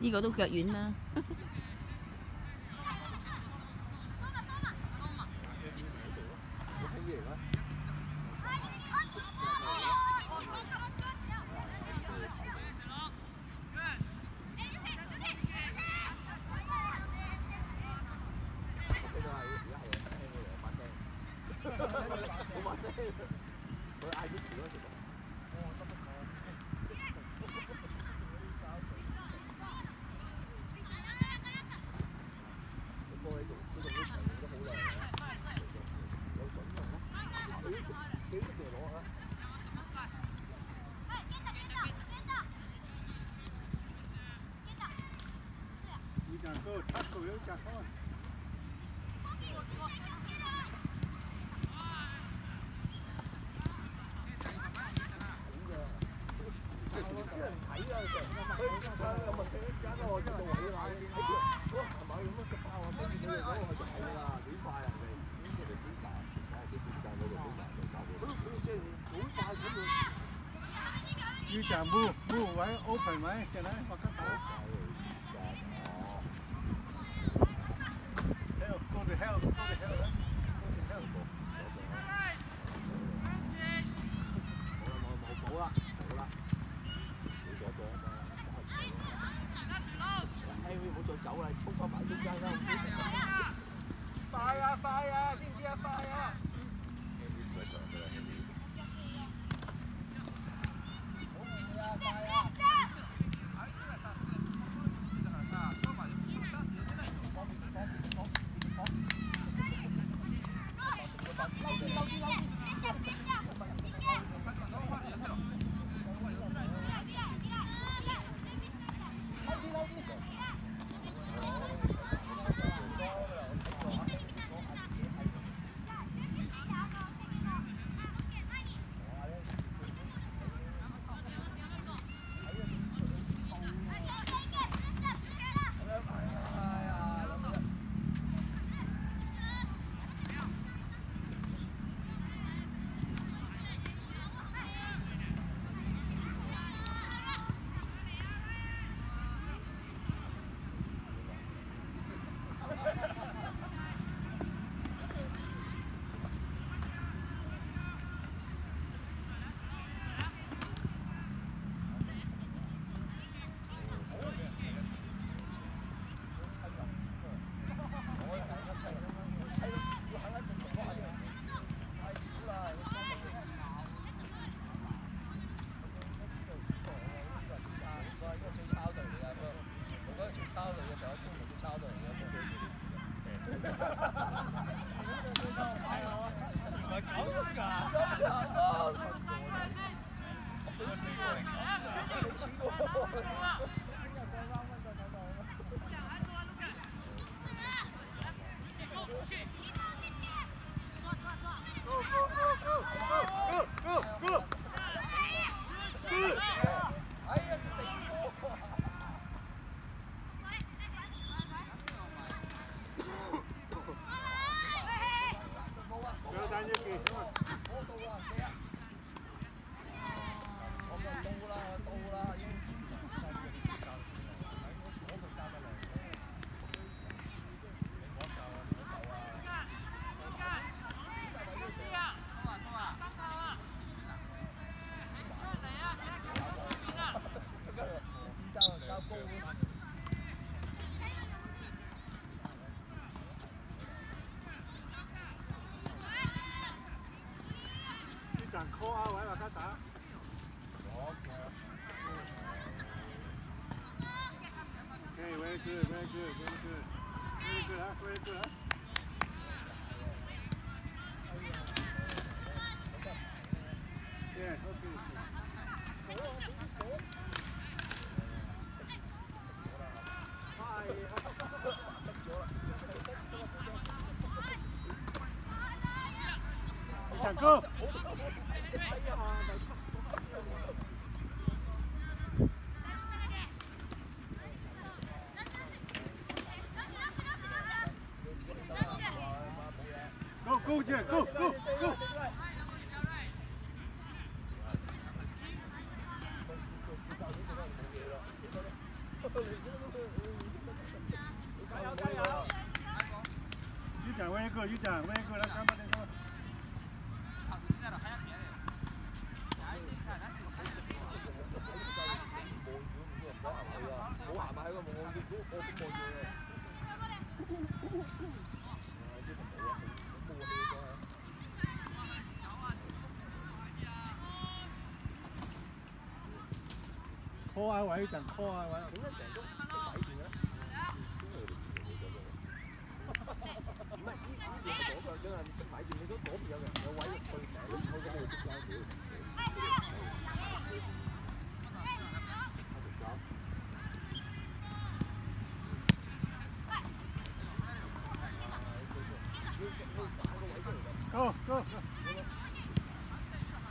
呢個都腳軟啦。過你做你做咗都好耐有準用啦，你你一定攞啦。Hãy subscribe cho kênh Ghiền Mì Gõ Để không Hãy subscribe cho kênh Ghiền Mì Gõ Để không bỏ lỡ những video hấp dẫn 要站 move move 位 open 位，隻咧發緊手。Help, go to help, go to help, go to help. 冇冇冇冇啦，冇啦，冇咗咗啊嘛。哎，唔好再走啦，衝翻埋中間啦！快啊快啊，知唔知啊快啊！人 call 啊，或者大家打。Okay, very good, very good, very good. Very good, huh? Very good, huh? Yeah, okay. Chẳng cơ. Go, go, Jack, go! 睇個我見到我都望住嘅。啲朋友啊，冇啊，冇啊。call 下位陣，call 下位，點解成日都擺住嘅？唔係，以以前嗰個張啊，擺住你都嗰邊有人有位入去頂，佢咁會跌翻少。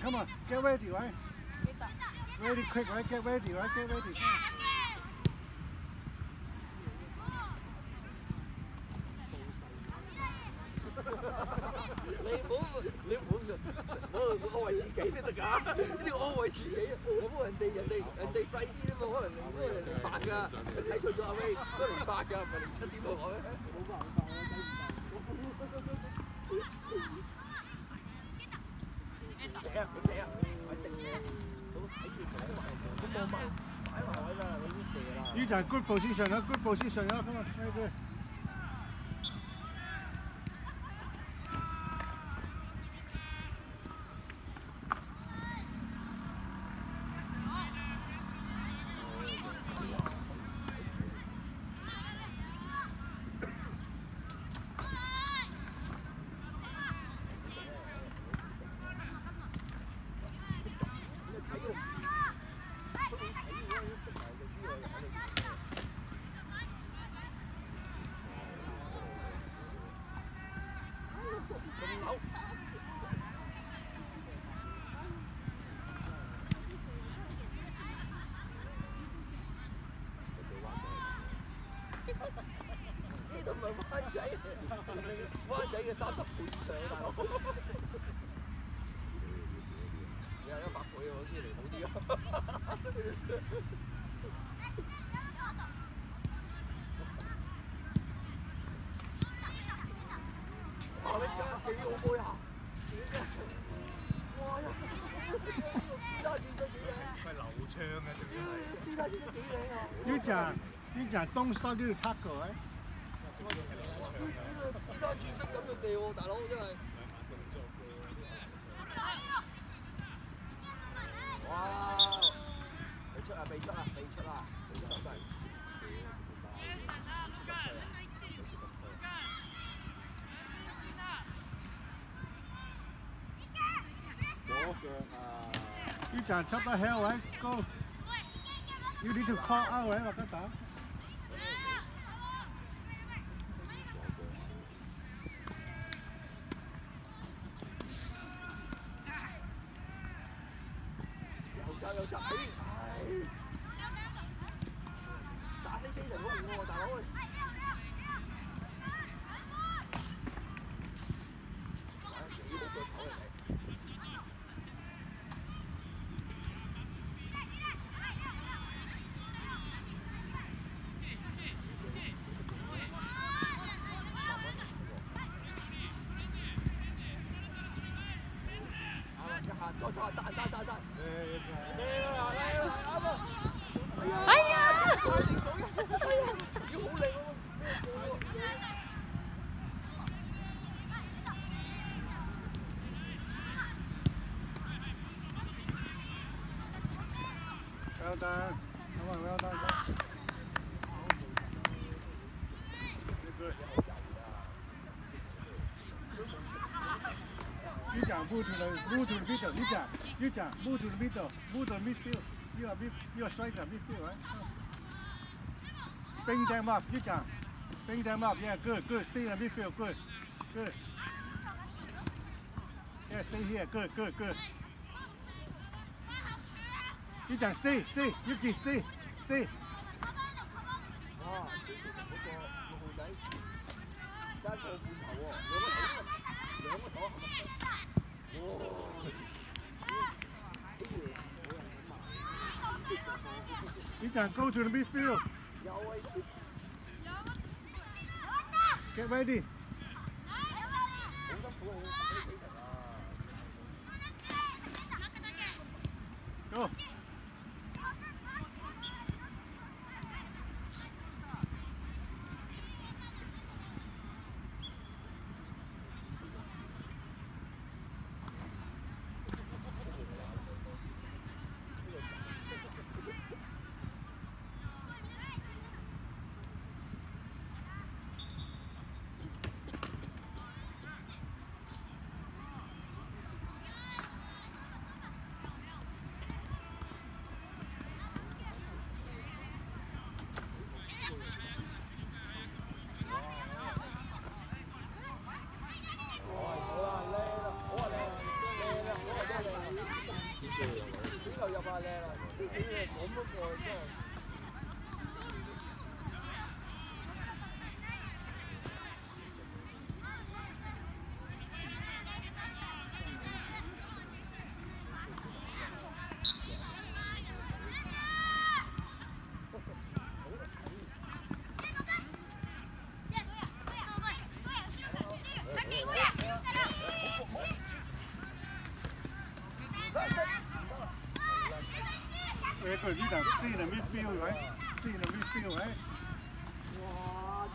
Come on, get ready, right? Ready, quick, right? Get ready, right? Get ready. 你唔好，你唔好，我唔好安慰自己先得㗎。我啲自己，我冇人哋，人哋人啲啊嘛，可能都係零八㗎。睇錯咗阿威，都零八㗎，唔係零七點六我。依就係 good 報資訊啊！good 報資訊啊！咁啊，係嘅。唔係灣仔灣仔嘅三十半上啊！你係一百幾好先嚟好啲啊！哇！你真係幾好背下！哇！呢個師奶幾多錢都幾靚！佢流暢嘅真係。呢個師奶真幾靚啊！呢只呢只東山呢條鈎。依家健身咁就地喎，大佬真係。哇！未出啊！未出啊！未出啊！未出真係。左腳啊！呢陣出得 hell 位，go！You need to call out 位，麥吉打。步球来，步球的味道，U 酱，U 酱，步球的味道，步球的 midfield，你要要要帅的 midfield 哎，bring them up，U 酱，bring them up，yeah，good，good，stay in midfield，good，good，yes，stay here，good，good，good，U 酱，stay，stay，you can stay，stay。You can go to the midfield. Get ready. Go. Where could you done? See the midfield, right? See the midfield, right? Wow,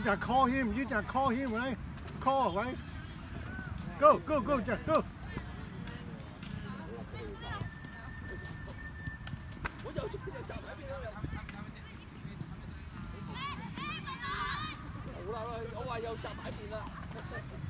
You just call him. You just call him, right? Call, right? Go, go, go, Jack, go. Hãy subscribe cho kênh Ghiền Mì Gõ Để không bỏ lỡ những video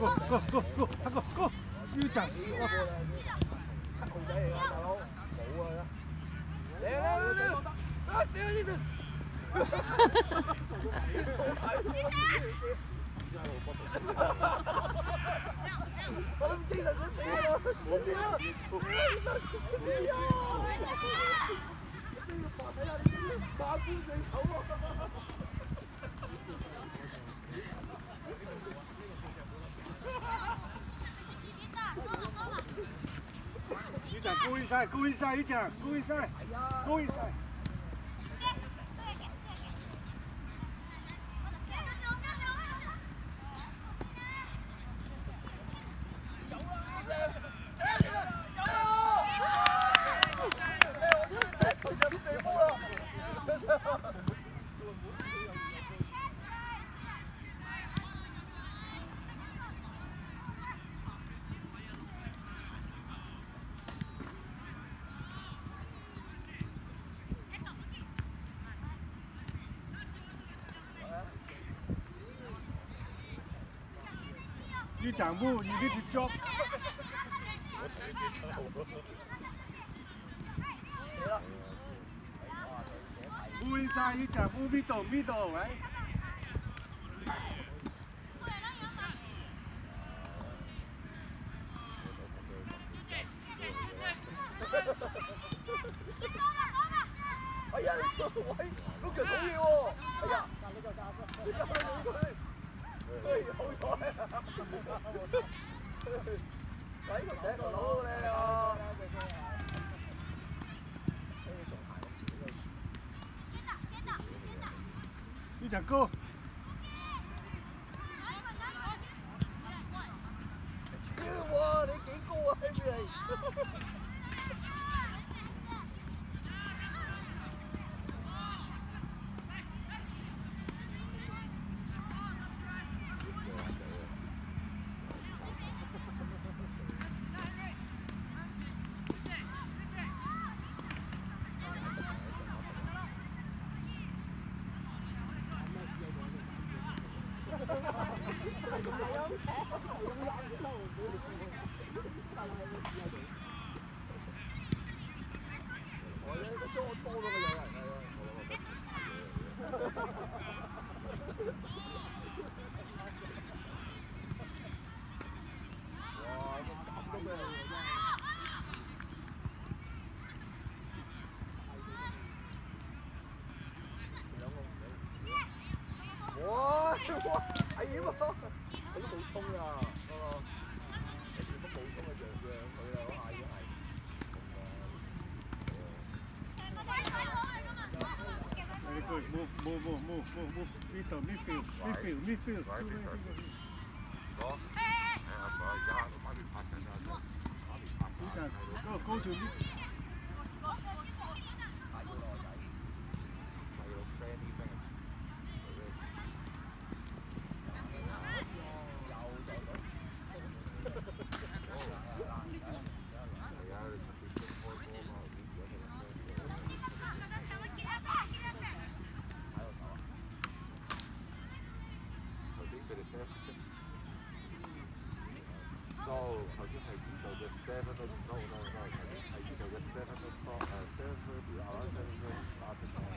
哥哥哥哥哥，要炸死我了！七号仔，大佬，冇啊！来啦，来啦，我得！啊，屌你！哈哈哈哈哈哈！啊，我唔记得咗字咯！我屌，我屌你，我屌！啊，你发咩呀？你发乌龟头咯！哈哈哈哈哈哈！你站故意晒，故意晒，你站故意晒，故意晒，故意晒。脚步，你得去教。乌蝇仔，你讲乌咪抖咪抖，喂。哎呀，哎呀，哎哎哎呀，哎呀，哎呀，哎呀，哎呀，哎呀，Ôi ôi Đấy còn thế còn lỗ đây à. Đi chẳng cô. Chưa qua để chỉ cô ai vậy. Yeah. move, move, move, move. Então, me midfield, midfield, midfield. Vai, Vitor. Go. Yeah, boy. Yeah, the money pack. Go, go to midfield. seven, no, no, no. With seven, uh, seven, we are seven,